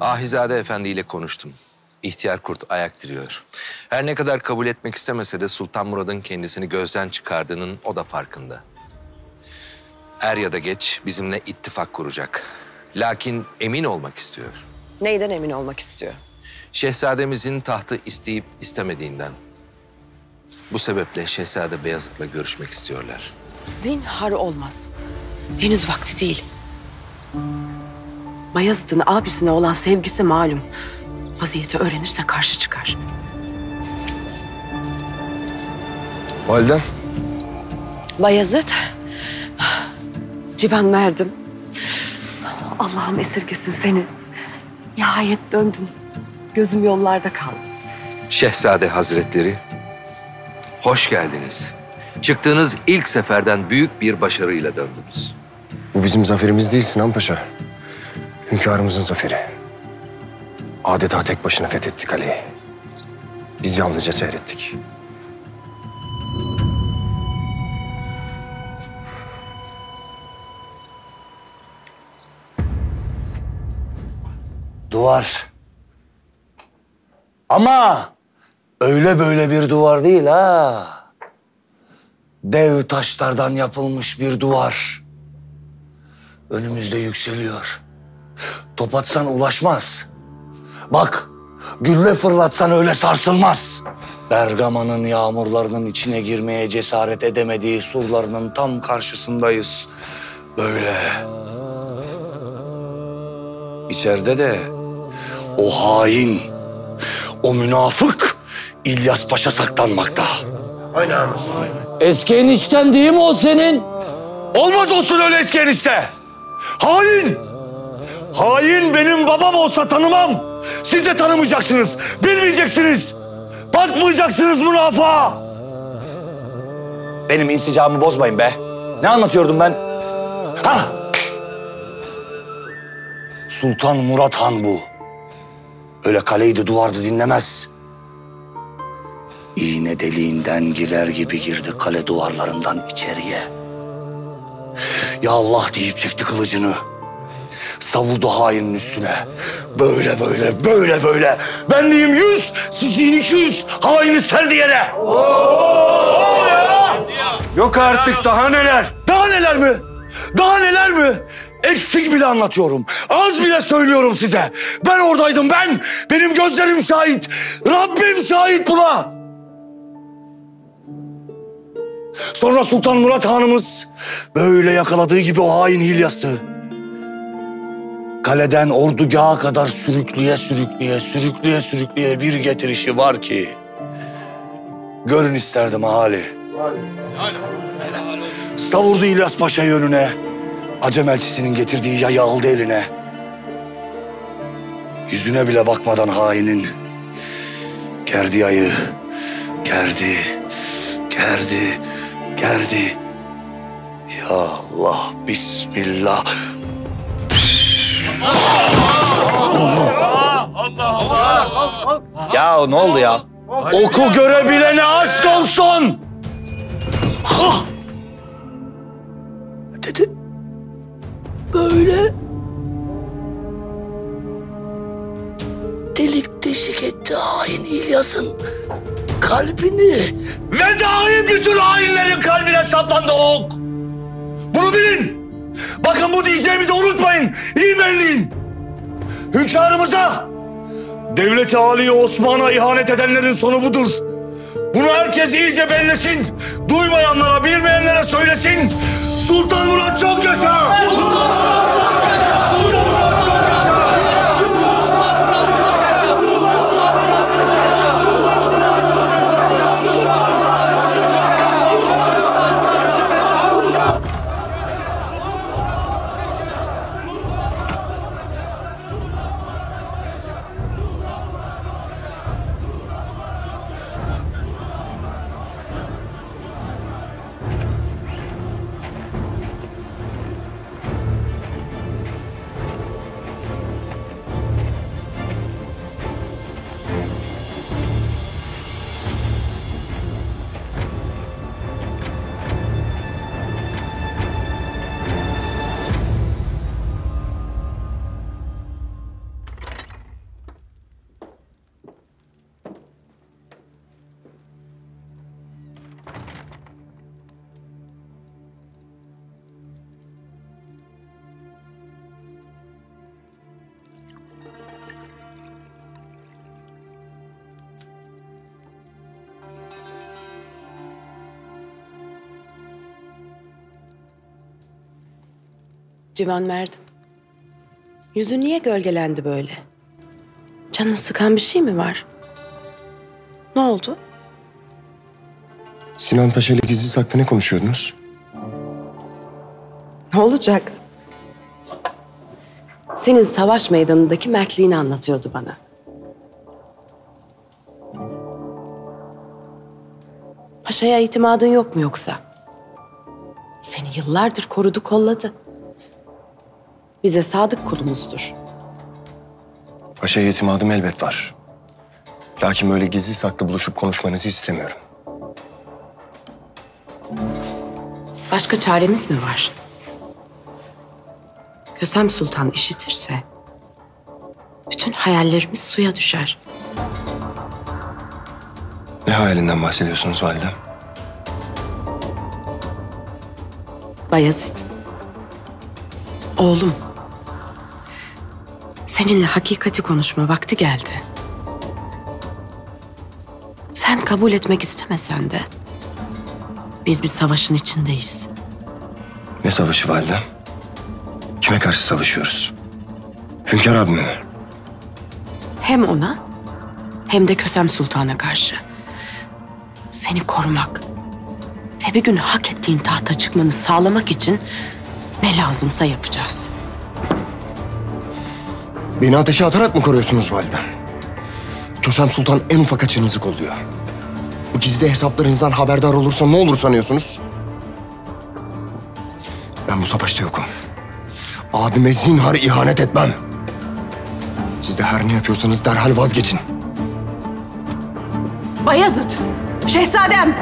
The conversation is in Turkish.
Ahizade Efendi ile konuştum. İhtiyar kurt ayak diriyor. Her ne kadar kabul etmek istemese de Sultan Murad'ın kendisini gözden çıkardığının o da farkında. Er ya da geç bizimle ittifak kuracak. Lakin emin olmak istiyor. Neyden emin olmak istiyor? Şehzademizin tahtı isteyip istemediğinden. Bu sebeple Şehzade Beyazıt'la görüşmek istiyorlar. Zinhar olmaz. Henüz vakti değil. Bayezid'in abisine olan sevgisi malum. Vaziyeti öğrenirse karşı çıkar. Validem. Bayezid, civan verdim. Allah'ım esirgesin seni. Nihayet döndün. Gözüm yollarda kaldı. Şehzade Hazretleri, hoş geldiniz. Çıktığınız ilk seferden büyük bir başarıyla döndünüz. Bu bizim zaferimiz değil Sinan Paşa. Hünkârımızın zaferi. Adeta tek başına fethetti kaleyi. Biz yalnızca seyrettik. Duvar. Ama öyle böyle bir duvar değil ha. Dev taşlardan yapılmış bir duvar. Önümüzde yükseliyor. Top atsan ulaşmaz. Bak, gülle fırlatsan öyle sarsılmaz. Bergama'nın yağmurlarının içine girmeye cesaret edemediği surlarının tam karşısındayız. Böyle. İçeride de o hain, o münafık İlyas Paşa saklanmakta. Eski enişten değil mi o senin? Olmaz olsun öyle eski enişte. Hain! Hain benim babam olsa tanımam. Siz de tanımayacaksınız, bilmeyeceksiniz. Bakmayacaksınız münafığa. Benim insicamı bozmayın be. Ne anlatıyordum ben? Ha! Sultan Murat Han bu. Öyle kaleydi duvardı dinlemez. İğne deliğinden girer gibi girdi kale duvarlarından içeriye. Ya Allah deyip çekti kılıcını. Savurdu hainin üstüne. Böyle böyle böyle böyle. Ben diyeyim yüz, sizin iki yüz. Haini serdi yere. Yok artık daha neler? Daha neler mi? Daha neler mi? Eksik bile anlatıyorum. Az bile söylüyorum size. Ben oradaydım ben. Benim gözlerim şahit. Rabbim şahit buna. Sonra Sultan Murat Hanımız böyle yakaladığı gibi o hain hilyası. Kaleden ordugaha kadar sürükleye sürükleye sürükleye sürükleye bir getirişi var ki. Görün isterdim hali. Savurdu İlyas Paşa'yı önüne. Acem elçisinin getirdiği yayı aldı eline. Yüzüne bile bakmadan hainin. Gerdi yayı. Gerdi. Gerdi. Gerdi. Ya Allah. Bismillah. Ya ne oldu ya? Oku görebilene aşk olsun. Hah! Dedi. Böyle delik deşik etti hain İlyas'ın kalbini. Ve dahi bütün hainlerin kalbine saplandı ok. Bunu bilin. Bakın bu diyeceğimi de unutmayın. İyi belleyin. Hünkârımıza, devleti Ali Osman'a ihanet edenlerin sonu budur. Bunu herkes iyice bellesin. Duymayanlara, bilmeyenlere söylesin. Sultan Murat çok yaşa! Sultan Murat çok yaşa! Divan verdim. Yüzü niye gölgelendi böyle? Canını sıkan bir şey mi var? Ne oldu? Sinan Paşa ile gizli saklı ne konuşuyordunuz? Ne olacak? Senin savaş meydanındaki mertliğini anlatıyordu bana. Paşa'ya itimadın yok mu yoksa? Seni yıllardır korudu kolladı. Bize sadık kulumuzdur. Paşa'ya itimadım elbet var. Lakin böyle gizli saklı buluşup konuşmanızı istemiyorum. Başka çaremiz mi var? Kösem Sultan işitirse bütün hayallerimiz suya düşer. Ne hayalinden bahsediyorsunuz validem? Bayezid. Oğlum. Seninle hakikati konuşma vakti geldi. Sen kabul etmek istemesen de biz bir savaşın içindeyiz. Ne savaşı validem? Kime karşı savaşıyoruz? Hünkâr abime mi? Hem ona hem de Kösem Sultan'a karşı. Seni korumak ve bir gün hak ettiğin tahta çıkmanı sağlamak için ne lazımsa yapacağız. Beni ateşe atarak mı koruyorsunuz validem? Kösem Sultan en ufak açınızı kolluyor. Bu gizli hesaplarınızdan haberdar olursa ne olur sanıyorsunuz? Ben bu savaşta yokum. Abime zinhar ihanet etmem. Siz de her ne yapıyorsanız derhal vazgeçin. Bayezid! Şehzadem!